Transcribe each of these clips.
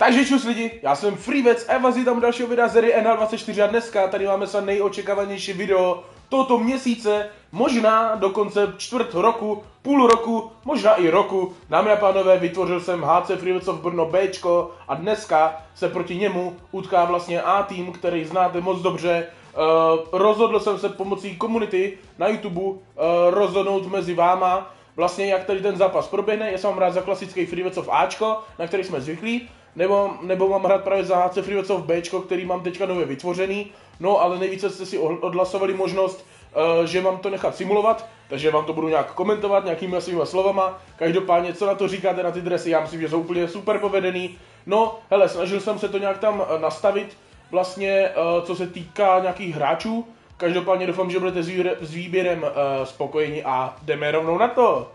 Takže čus lidi, já jsem Freevec a vás tam dalšího videa z série NH24 a dneska tady máme se nejočekávanější video tohoto měsíce, možná dokonce čtvrt roku, půl roku, možná i roku. Dámy a pánové, vytvořil jsem HC Freevecov Brno Bčko a dneska se proti němu utká vlastně A tým, který znáte moc dobře. Uh, rozhodl jsem se pomocí komunity na YouTube uh, rozhodnout mezi váma, vlastně jak tady ten zápas proběhne, jestli mám rád za klasický Freevecov Ačko, na který jsme zvyklí, nebo, nebo mám hrát právě za HC Freevecov Bčko, který mám teďka nově vytvořený, no ale nejvíce jste si odhlasovali možnost, uh, že mám to nechat simulovat, takže vám to budu nějak komentovat nějakými svýma slovama. Každopádně, co na to říkáte na ty dresy, já myslím, že jsou úplně super povedený. No, hele, snažil jsem se to nějak tam eh, nastavit, vlastně, uh, co se týká nějakých hráčů. Každopádně doufám, že budete s výběrem spokojeni a jdeme rovnou na to.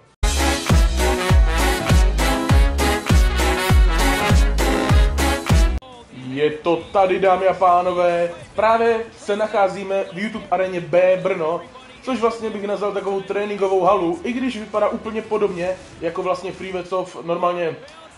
Je to tady, dámy a pánové. Právě se nacházíme v YouTube areně B Brno, což vlastně bych nazval takovou tréninkovou halu, i když vypadá úplně podobně jako vlastně Freevecov normálně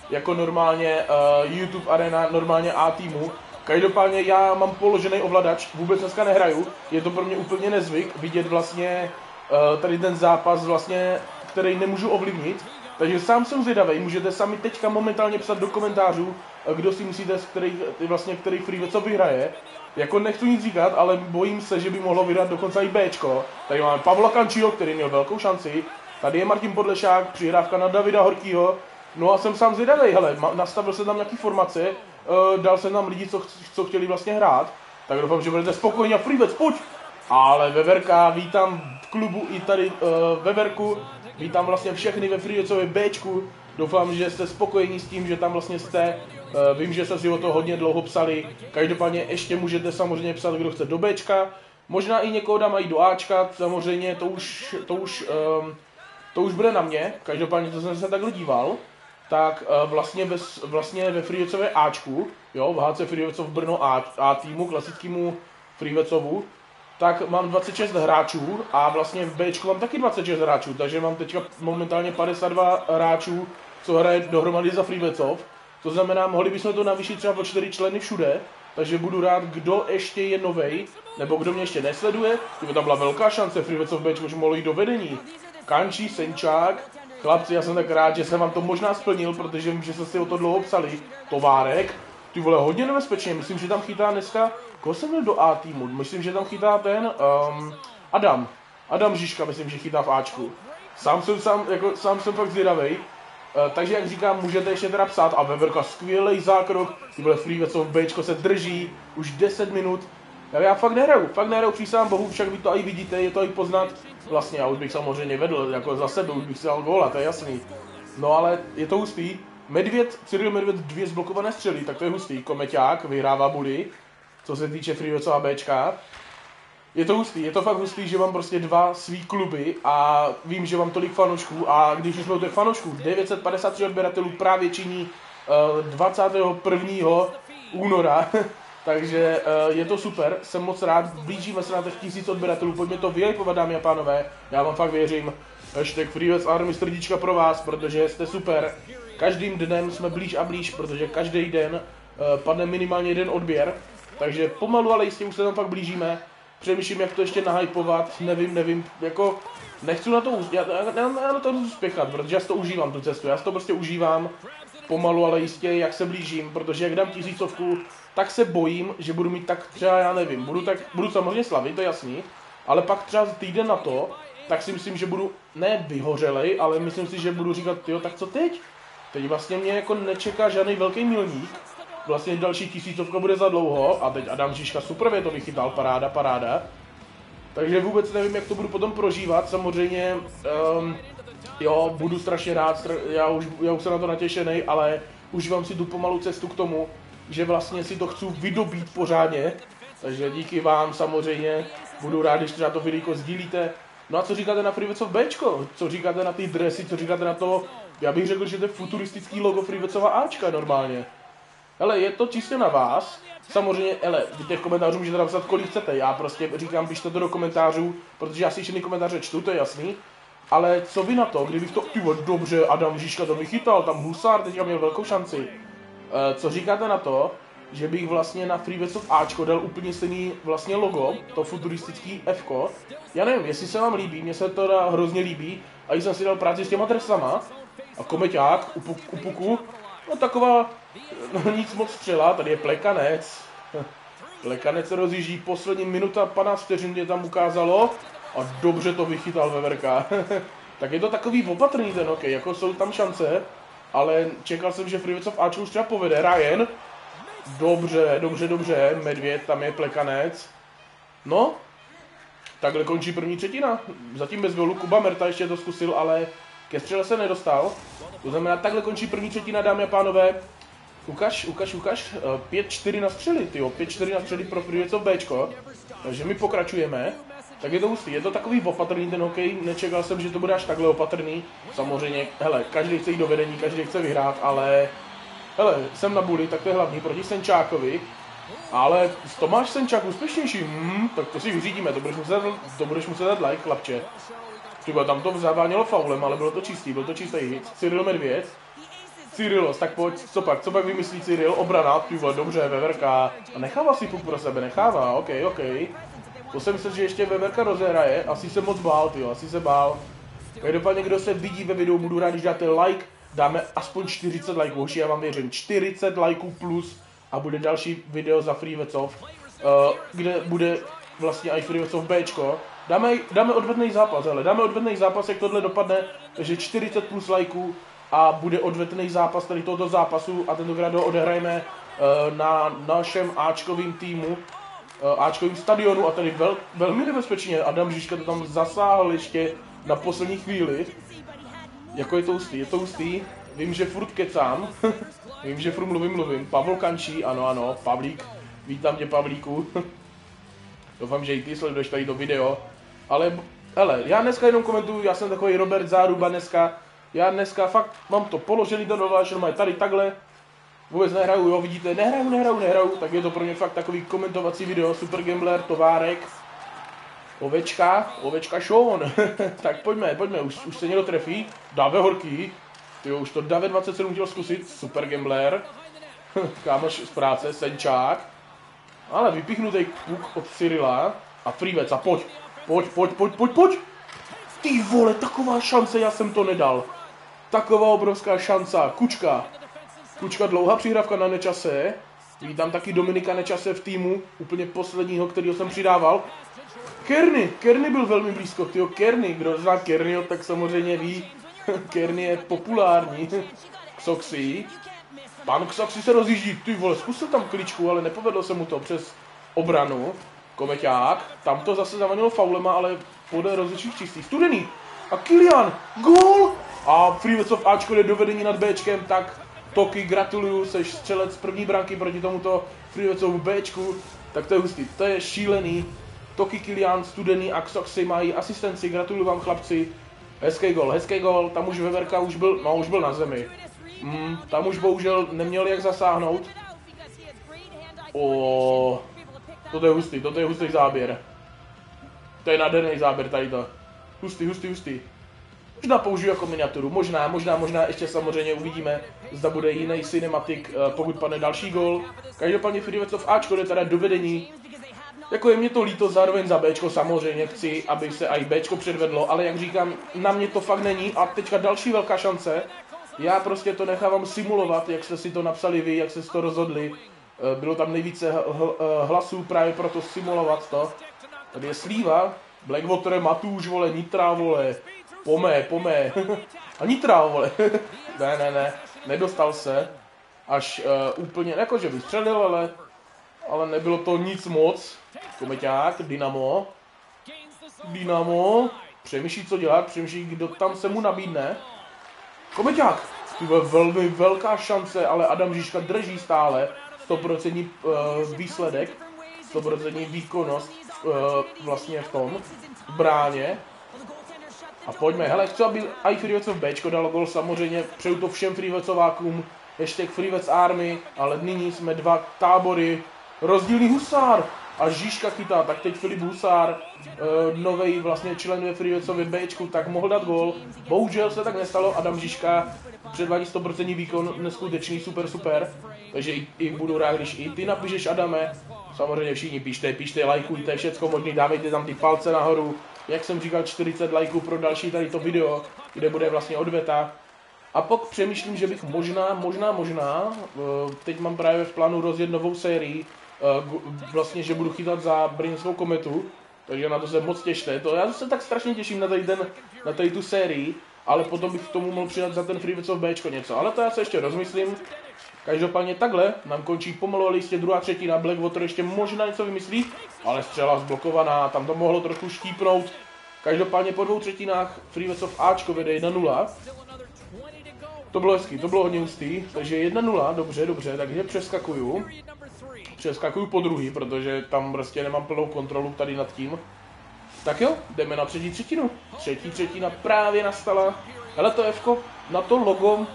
jako normálně uh, YouTube arena, normálně A týmu. Každopádně já mám položený ovladač, vůbec dneska nehraju, je to pro mě úplně nezvyk vidět vlastně uh, tady ten zápas vlastně, který nemůžu ovlivnit, takže sám jsem zvědavý, můžete sami teďka momentálně psat do komentářů, kdo si myslíte, který, vlastně, který free co vyhraje. Jako nechci nic říkat, ale bojím se, že by mohlo vyhrát dokonce i Bčko. Tady máme Pavla Kančího, který měl velkou šanci. Tady je Martin Podlešák, přihrávka na Davida Horkýho. No a jsem sám zvědavý, hele, nastavil se tam nějaký formace, uh, dal jsem tam lidi, co, co chtěli vlastně hrát. Tak doufám, že budete spokojení a Freevec, pojď! Ale Veverka, vítám v klubu i tady uh, Veverku, Vítám vlastně všechny ve Freewecově Bčku. Doufám, že jste spokojení s tím, že tam vlastně jste. Eh, vím, že jste si o to hodně dlouho psali. Každopádně ještě můžete samozřejmě psat, kdo chce do Bčka. Možná i někoho dám i do Ačka, samozřejmě to už, to už, um, to už bude na mě. Každopádně to jsem se takhle díval. Tak uh, vlastně, ve, vlastně ve Freewecové Ačku, jo, v HC Freewecov Brno A, A týmu, klasickému Freewecovu, tak mám 26 hráčů a vlastně v Bčku mám taky 26 hráčů, takže mám teďka momentálně 52 hráčů, co hraje dohromady za Freebecov. To znamená, mohli bychom to navýšit třeba o 4 členy všude, takže budu rád, kdo ještě je novej, nebo kdo mě ještě nesleduje. Kdyby tam byla velká šance, Freebecov Bčku už mohlo jít do vedení. Kančí, Senčák, chlapci, já jsem tak rád, že jsem vám to možná splnil, protože vím, že jste si o to dlouho psali. Továrek, ty vole, hodně nebezpečně, myslím, že tam chytá dneska Koho jsem měl do A týmu? Myslím, že tam chytá ten um, Adam. Adam Žižka, myslím, že chytá v Ačku. Sám jsem, sám, jako, sám jsem fakt zvědavej. Uh, takže jak říkám, můžete ještě teda psát a Weberka skvělý zákrok, ty vole co Bčko se drží už 10 minut. Já, já fakt nehraju, fakt nehraju, přísám bohu, však vy to i vidíte, je to i poznat. Vlastně já už bych samozřejmě vedl, jako za sebe, už bych si dal góla, to je jasný. No ale je to hustý. Medvěd, Cyril Medvěd dvě zblokované střely, tak to je hustý. Komeťák vyhrává budy co se týče Freewecova Bčka. Je to hustý, je to fakt hustý, že mám prostě dva svý kluby a vím, že mám tolik fanoušků a když už jsme těch fanoušků, 953 odběratelů právě činí uh, eh, 21. února, takže uh, je to super, jsem moc rád, blížíme se na těch tisíc odběratelů, pojďme to vyhypovat, dámy a pánové, já vám fakt věřím, hashtag Freewec Army srdíčka pro vás, protože jste super, každým dnem jsme blíž a blíž, protože každý den uh, padne minimálně jeden odběr, takže pomalu, ale jistě už se tam fakt blížíme. Přemýšlím, jak to ještě nahypovat, nevím, nevím, jako nechci na to, já, já, já na to spěchat, protože já si to užívám, tu cestu, já si to prostě užívám pomalu, ale jistě, jak se blížím, protože jak dám tisícovku, tak se bojím, že budu mít tak třeba, já nevím, budu, tak, budu samozřejmě slavit, to je jasný, ale pak třeba týden na to, tak si myslím, že budu ne vyhořelej, ale myslím si, že budu říkat, jo, tak co teď? Teď vlastně mě jako nečeká žádný velký milník, vlastně další tisícovka bude za dlouho a teď Adam Žižka super to vychytal, paráda, paráda. Takže vůbec nevím, jak to budu potom prožívat, samozřejmě, um, jo, budu strašně rád, já už, já už jsem na to natěšený, ale užívám si tu pomalou cestu k tomu, že vlastně si to chci vydobít pořádně, takže díky vám samozřejmě, budu rád, když třeba to videjko sdílíte. No a co říkáte na Freevecov Bčko? Co říkáte na ty dresy, co říkáte na to, já bych řekl, že to je futuristický logo Freevecova Ačka normálně. Hele, je to čistě na vás. Samozřejmě, hele, vy těch komentářů můžete napsat, kolik chcete. Já prostě říkám, píšte to do komentářů, protože já si všechny komentáře čtu, to je jasný. Ale co vy na to, kdybych to, ty dobře, Adam Žižka to vychytal, tam Husár teďka měl velkou šanci. Eh, co říkáte na to, že bych vlastně na FreeVecov Ačko dal úplně stejný vlastně logo, to futuristický F. -ko. Já nevím, jestli se vám líbí, mně se to hrozně líbí, a jsem si dal práci s těma dresama, a komeťák, u, u puku, no taková, no nic moc střela, tady je plekanec. Plekanec rozjíždí, poslední minuta 15 vteřin mě tam ukázalo a dobře to vychytal Veverka. tak je to takový opatrný ten hokej, jako jsou tam šance, ale čekal jsem, že Frivicov Ačku už třeba povede. Ryan, dobře, dobře, dobře, Medvěd, tam je Plekanec. No, takhle končí první třetina. Zatím bez golu, Kuba Merta ještě to zkusil, ale ke střele se nedostal. To znamená, takhle končí první třetina, dámy a pánové. Ukaž, ukaž, ukaž. 5-4 na střely, tyjo. 5-4 na střely pro Frivicov Bčko. Takže my pokračujeme. Tak je to hustý, je to takový opatrný ten hokej, nečekal jsem, že to bude až takhle opatrný. Samozřejmě, hele, každý chce jít do vedení, každý chce vyhrát, ale hele, jsem na buli, tak to je hlavní proti Senčákovi. Ale Tomáš Senčák úspěšnější, hmm, tak to si vyřídíme, to budeš muset, to budeš muset dát like, chlapče. Třeba tam to zavánělo faulem, ale bylo to čistý, byl to čistý. Cyril Medvěd. Cyrilos, tak pojď, co pak, co pak vymyslí Cyril? Obrana, ty dobře, Veverka. A nechává si puk pro sebe, nechává, ok, ok. To jsem myslel, že ještě Weberka rozehraje, asi se moc bál, tyjo, asi se bál. Každopádně, kdo se vidí ve videu, budu rád, když dáte like, dáme aspoň 40 lajků, hoši, já vám věřím, 40 lajků plus a bude další video za Freevecov, uh, kde bude vlastně i Freevecov Bčko. Dáme, dáme odvetný zápas, ale dáme odvetný zápas, jak tohle dopadne, takže 40 plus lajků a bude odvetný zápas tady tohoto zápasu a tentokrát ho odehrajeme uh, na našem Ačkovým týmu, Eh, Ačkovým stadionu a tady vel, velmi nebezpečně. Adam Žižka to tam zasáhl ještě na poslední chvíli. Jako je to hustý, je to hustý. Vím, že furt kecám. Vím, že furt mluvím, mluvím. Pavel Kančí, ano, ano, Pavlík. Vítám tě, Pavlíku. Doufám, že i ty sleduješ tady to video. Ale, hele, já dneska jenom komentuju, já jsem takový Robert Záruba dneska. Já dneska fakt mám to položený do nová, že tady takhle, vůbec nehraju, jo, vidíte, nehraju, nehraju, nehraju, tak je to pro mě fakt takový komentovací video, Super Gambler, Továrek, Ovečka, Ovečka Sean, tak pojďme, pojďme, už, už se někdo trefí, Dave Horký, jo, už to Dave 27 chtěl zkusit, Super Gambler, kámoš z práce, Senčák, ale vypichnutý puk od Cyrila. A Frivec a pojď, pojď, pojď, pojď, pojď, pojď, ty vole, taková šance, já jsem to nedal, taková obrovská šance, Kučka, Kučka dlouhá přihrávka na Nečase. Vítám taky Dominika Nečase v týmu, úplně posledního, kterého jsem přidával. Kerny, Kerny byl velmi blízko, tyjo, Kerny, kdo zná Kernyho, tak samozřejmě ví, Kerny je populární. Xoxy. Pan Xoxy se rozjíždí, ty vole, zkusil tam kličku, ale nepovedlo se mu to přes obranu. Komeťák, tam to zase zavanilo faulema, ale podle rozličných čistých. Studený. A Kilian, gol! A Freewecov Ačko jde do vedení nad Bčkem, tak Toky, gratuluju, seš střelec první branky proti tomuto Freewecovu Bčku, tak to je hustý, to je šílený. Toky, Kilian, Studený a Xoxy mají asistenci, gratuluju vám chlapci. Hezký gol, hezký gol, tam už Veverka už byl, no už byl na zemi. Mm, tam už bohužel neměl jak zasáhnout. O, to je hustý, to je hustý záběr. To je nádherný záběr tady to. Hustý, hustý, hustý. Možná použiju jako miniaturu, možná, možná, možná ještě samozřejmě uvidíme, zda bude jiný cinematik, eh, pokud padne další gol. Každopádně Fidivecov Ačko jde teda do vedení. Jako je mě to líto, zároveň za Bčko samozřejmě chci, aby se i Bčko předvedlo, ale jak říkám, na mě to fakt není a teďka další velká šance. Já prostě to nechávám simulovat, jak jste si to napsali vy, jak jste si to rozhodli. Eh, bylo tam nejvíce eh, hlasů právě proto simulovat to. Tady je Slíva, Blackwater, Matuš, vole, Nitra, vole, Pomé, pomé. A nitra, vole. ne, ne, ne. Nedostal se. Až uh, úplně, jakože vystřelil, ale, ale nebylo to nic moc. Komeťák, Dynamo. Dynamo. Přemýšlí, co dělat, přemýšlí, kdo tam se mu nabídne. Komeťák. Tyhle velmi velká šance, ale Adam Žižka drží stále 100% uh, výsledek, 100% výkonnost uh, vlastně v tom, v bráně. A pojďme, hele, chci, aby i Freevecov Bčko dalo gol, samozřejmě přeju to všem Freevecovákům, hashtag Freevec Army, ale nyní jsme dva tábory, rozdílný Husár a Žižka chytá, tak teď Filip Husár, eh, nový vlastně člen ve Freevecově Bčku, tak mohl dát gol. Bohužel se tak nestalo, Adam Žižka předvádí 100% výkon, neskutečný, super, super. takže i, i budu rád, když i ty napíšeš Adame. Samozřejmě všichni píšte, píšte, lajkujte, všecko možný, dávejte tam ty palce nahoru. Jak jsem říkal, 40 lajků pro další tady to video, kde bude vlastně odveta. A pak přemýšlím, že bych možná, možná, možná, eh, teď mám právě v plánu rozjet novou sérii, vlastně, že budu chytat za Brinskou kometu, takže na to se moc těšte. To já se tak strašně těším na tady, ten, na tady tu sérii, ale potom bych k tomu mohl přidat za ten Freewecov Bčko něco. Ale to já se ještě rozmyslím. Každopádně takhle nám končí pomalu listě druhá třetina, Blackwater ještě možná něco vymyslí, ale střela zblokovaná, tam to mohlo trochu štípnout. Každopádně po dvou třetinách Freewecov Ačko vede 1-0. To bylo hezký, to bylo hodně hustý, takže 1-0, dobře, dobře, takže přeskakuju. Přeskakuju po druhý, protože tam prostě nemám plnou kontrolu tady nad tím. Tak jo, jdeme na třetí třetinu. Třetí třetina právě nastala. Hele, to Fko, na to logo,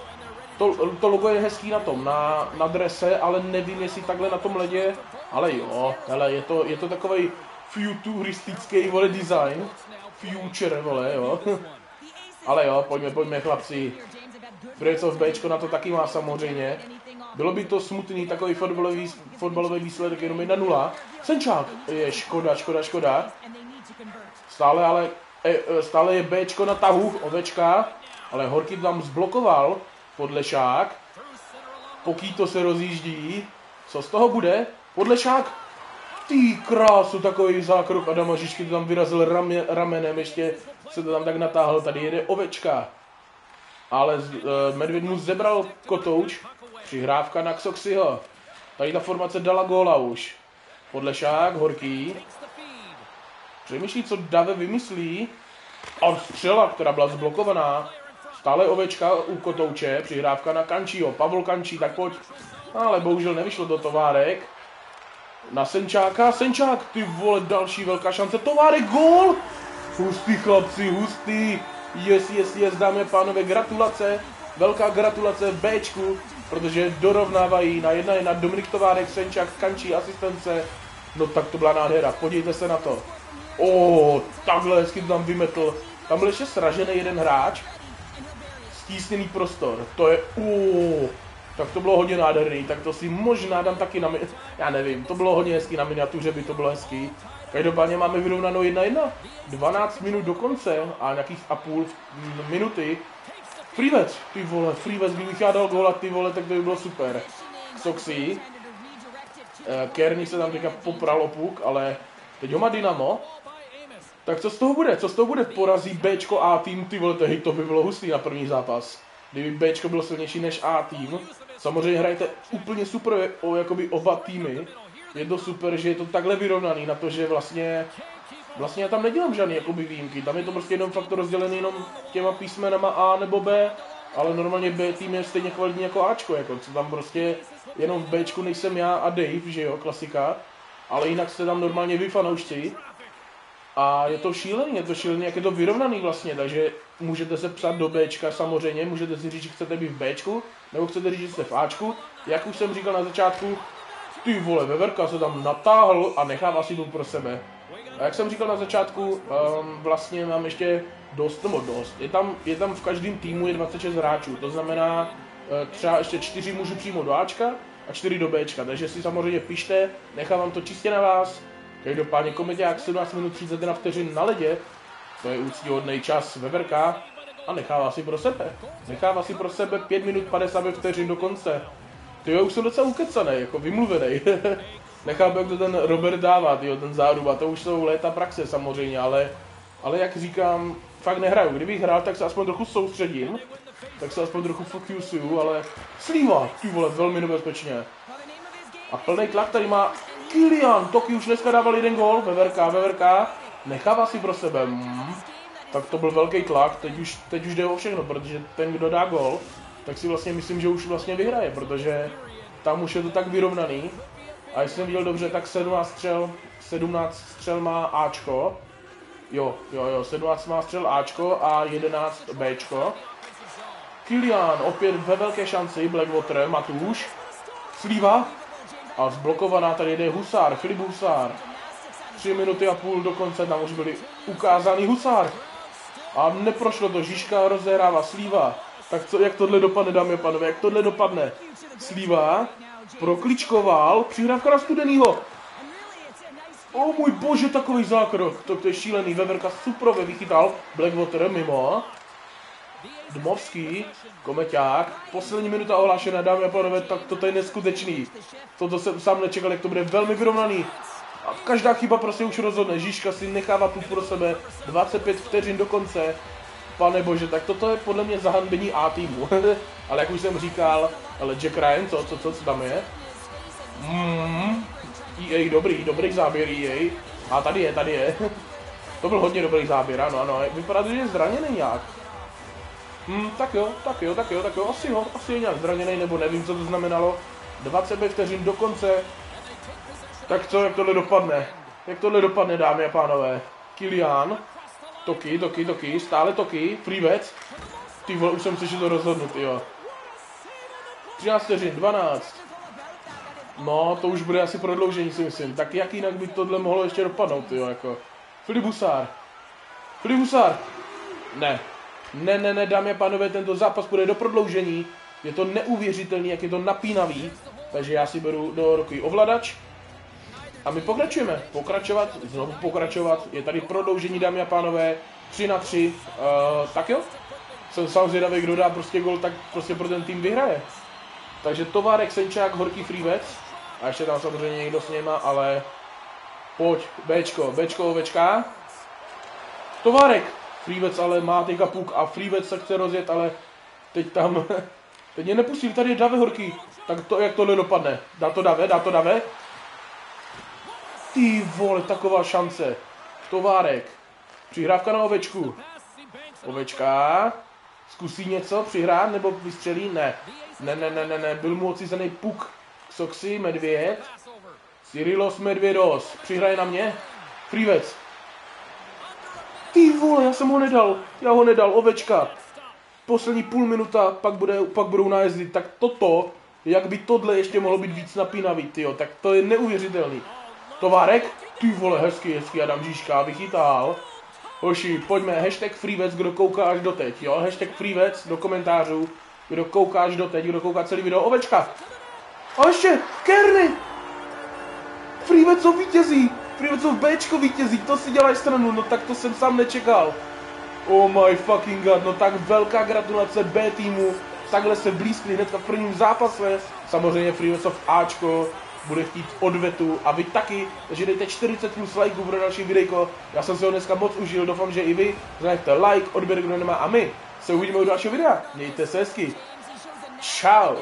to, to logo je hezký na tom, na, na drese, ale nevím, jestli takhle na tom ledě, ale jo, hele, je to, je to takový futuristický, vole, design. Future, vole, jo. ale jo, pojďme, pojďme, chlapci. Brejcov Bčko na to taky má samozřejmě. Bylo by to smutný takový fotbalový, fotbalový výsledek jenom 1-0. Senčák je škoda, škoda, škoda. Stále ale e, e, stále je Bčko na tahu, ovečka, ale Horky tam zblokoval Podlešák. Pokýto se rozjíždí. Co z toho bude? Podlešák. Ty krásu, takový zákrok Adama Žižky to tam vyrazil rame, ramenem, ještě se to tam tak natáhl. Tady jede ovečka. Ale uh, Medvěd mu zebral kotouč. Přihrávka na Xoxiho. Tady ta formace dala góla už. Podlešák, Horký. Přemýšlí, co Dave vymyslí. A střela, která byla zblokovaná. Stále ovečka u kotouče, přihrávka na Kančího. Pavel Kančí, tak pojď. Ale bohužel nevyšlo do továrek. Na Senčáka, Senčák, ty vole, další velká šance. Továrek, gól! Hustý chlapci, hustý. Yes, yes, yes, dámy a pánové, gratulace. Velká gratulace Bčku, protože dorovnávají na jedna jedna Dominik Továrek, Senčák, Kančí, asistence. No tak to byla nádhera, podívejte se na to. O, oh, takhle hezky to tam vymetl. Tam byl ještě sražený jeden hráč. Stísněný prostor. To je, uh, tak to bylo hodně nádherný, tak to si možná dám taky na, já nevím, to bylo hodně hezký na miniatuře, by to bylo hezký. Každopádně máme vyrovnanou 1-1, 12 minut do konce a nějakých a půl minuty. Freevec, ty vole, Freevec, kdybych já dal góla, ty vole, tak to by bylo super. Soxy, eh, Kerny se tam teďka popral opuk, ale teď ho má Dynamo. Tak co z toho bude? Co z toho bude? Porazí Bčko A tým, ty vole, hej, to by bylo hustý na první zápas. Kdyby Bčko bylo silnější než A tým. Samozřejmě hrajete úplně super o jakoby oba týmy. Je to super, že je to takhle vyrovnaný na to, že vlastně Vlastně já tam nedělám žádný jakoby výjimky, tam je to prostě jenom fakt rozdělený jenom těma písmenama A nebo B, ale normálně B tým je stejně kvalitní jako Ačko, jako. Co tam prostě jenom v Bčku nejsem já a Dave, že jo, klasika, ale jinak jste tam normálně vy fanoušci a je to šílený, je to šílený, jak je to vyrovnaný vlastně, takže můžete se psát do Bčka samozřejmě, můžete si říct, že chcete být v Bčku, nebo chcete říct, že jste v Ačku. Jak už jsem říkal na začátku, ty vole, Veverka se tam natáhl a nechává si to pro sebe. A jak jsem říkal na začátku, um, vlastně mám ještě dost, nebo dost. Je tam, je tam v každém týmu je 26 hráčů, to znamená uh, třeba ještě 4 můžu přímo do Ačka a 4 do Bčka, takže si samozřejmě pište, nechávám to čistě na vás. Každopádně komeďák 17 minut 31 vteřin na ledě, to je úctíhodný čas Veverka a nechává si pro sebe. Nechává si pro sebe 5 minut 50 vteřin do konce. Ty jo, už jsem docela ukecaný, jako vymluvený. Nechápu, jak to ten Robert dává, tyjo, ten záruba, to už jsou léta praxe samozřejmě, ale, ale jak říkám, fakt nehraju. Kdybych hrál, tak se aspoň trochu soustředím, tak se aspoň trochu fokusuju, ale slíva, ty vole, velmi nebezpečně. A plný tlak tady má Kilian, Toki už dneska dával jeden gol, Veverka, Veverka, nechává si pro sebe, mm, tak to byl velký tlak, teď už, teď už jde o všechno, protože ten, kdo dá gol, tak si vlastně myslím, že už vlastně vyhraje, protože tam už je to tak vyrovnaný. A jestli jsem viděl dobře, tak 17 střel, 17 střel má Ačko. Jo, jo, jo, 17 má střel Ačko a 11 Bčko. Kilian opět ve velké šanci, Blackwater, Matuš. Slíva. A zblokovaná tady jde Husár, Filip Husár. Tři minuty a půl do konce tam už byli ukázaný Husár. A neprošlo to, Žižka rozehrává Slíva. Tak co, jak tohle dopadne, dámy a pánové, jak tohle dopadne? Slíva, prokličkoval, přihrávka na studenýho. O můj bože, takový zákrok, to, to je šílený, Weberka suprově vychytal, Blackwater mimo. Dmovský, Komeťák, poslední minuta ohlášená, dámy a pánové, tak to je neskutečný. Toto jsem sám nečekal, jak to bude velmi vyrovnaný. A každá chyba prostě už rozhodne. Žižka si nechává tu pro sebe 25 vteřin do konce. Pane bože, tak toto je podle mě zahanbení A týmu. ale jak už jsem říkal, ale Jack Ryan, co, co, co, co tam je? Mm, EA, dobrý, dobrý záběr EA. A tady je, tady je. to byl hodně dobrý záběr, ano, ano. Vypadá, že je zraněný nějak. Hmm, tak jo, tak jo, tak jo, tak jo, asi ho, asi je nějak zraněný, nebo nevím, co to znamenalo. 25 vteřin do konce. Tak co, jak tohle dopadne? Jak tohle dopadne, dámy a pánové? Kilian. Toky, toky, toky, stále toky, freebet. Ty vole, už jsem si to rozhodnut, jo. 13 vteřin, 12. No, to už bude asi prodloužení, si myslím. Tak jak jinak by tohle mohlo ještě dopadnout, jo, jako. Filip Husár. Ne, ne, ne, ne, dámy a pánové, tento zápas bude do prodloužení. Je to neuvěřitelný, jak je to napínavý. Takže já si beru do ruky ovladač. A my pokračujeme. Pokračovat, znovu pokračovat. Je tady prodloužení, dámy a pánové. 3 na 3. Uh, eh, tak jo. Jsem sám kdo dá prostě gol, tak prostě pro ten tým vyhraje. Takže Továrek, Senčák, Horký Freevec. A ještě tam samozřejmě někdo s něma, ale pojď, Bčko, Bčko, Ovečka. Továrek, Freevec ale má teďka puk a Freevec se chce rozjet, ale teď tam, teď mě nepustí, tady je Dave Horký, tak to, jak tohle dopadne, dá to Dave, dá to Dave, ty vole, taková šance, Továrek, přihrávka na ovečku, ovečka, zkusí něco přihrát nebo vystřelí, ne, ne, ne, ne, ne, ne, byl mu odcizený puk, Soxy, Medvěd, Cyrilos Medvědos, přihraje na mě, Freevec, ty vole, já jsem ho nedal, já ho nedal, ovečka. Poslední půl minuta, pak, bude, pak budou nájezdy, tak toto, jak by tohle ještě mohlo být víc napínavý, tyjo, tak to je neuvěřitelný. Továrek, ty vole, hezky, hezky, Adam Žíška, vychytal. Hoši, pojďme, hashtag freevec, kdo kouká až doteď, jo, hashtag freevec do komentářů, kdo kouká až doteď, kdo kouká celý video, ovečka. A ještě, Kerry! Freevec vítězí, Privcov Bčko vítězí, to si děláš stranu, no tak to jsem sám nečekal. Oh my fucking god, no tak velká gratulace B týmu, takhle se blízkli hnedka v prvním zápase. Samozřejmě Freewesov Ačko bude chtít odvetu a vy taky, takže dejte 40 plus lajků pro další videjko. Já jsem se ho dneska moc užil, doufám, že i vy. Zanechte like, odběr, kdo nemá a my se uvidíme u dalšího videa. Mějte se hezky. Ciao.